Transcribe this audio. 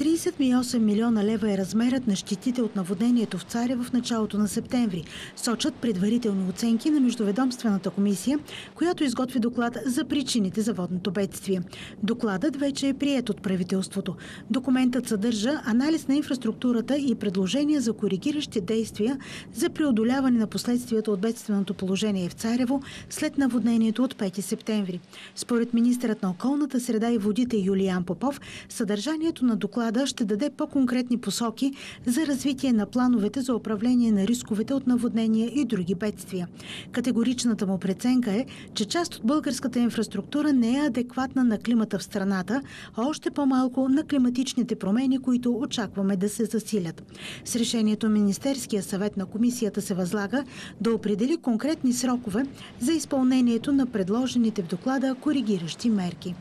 38 милиона лева е размерът на щетите от наводнението в Царя в началото на септември. Сочат предварителни оценки на Междуведомствената комисия, която изготви доклад за причините за водното бедствие. Докладът вече е прият от правителството. Документът съдържа анализ на инфраструктурата и предложения за коригиращи действия за преодоляване на последствията от бедственото положение в Царево след наводнението от 5 септември. Според министърът на околната среда и водите Юлиан Попов, съдържанието на доклада ще даде по-конкретни посоки за развитие на плановете за управление на рисковете от наводнения и други бедствия. Категоричната му преценка е, че част от българската инфраструктура не е адекватна на климата в страната, а още по-малко на климатичните промени, които очакваме да се засилят. С решението Министерския съвет на комисията се възлага да определи конкретни срокове за изпълнението на предложените в доклада коригиращи мерки.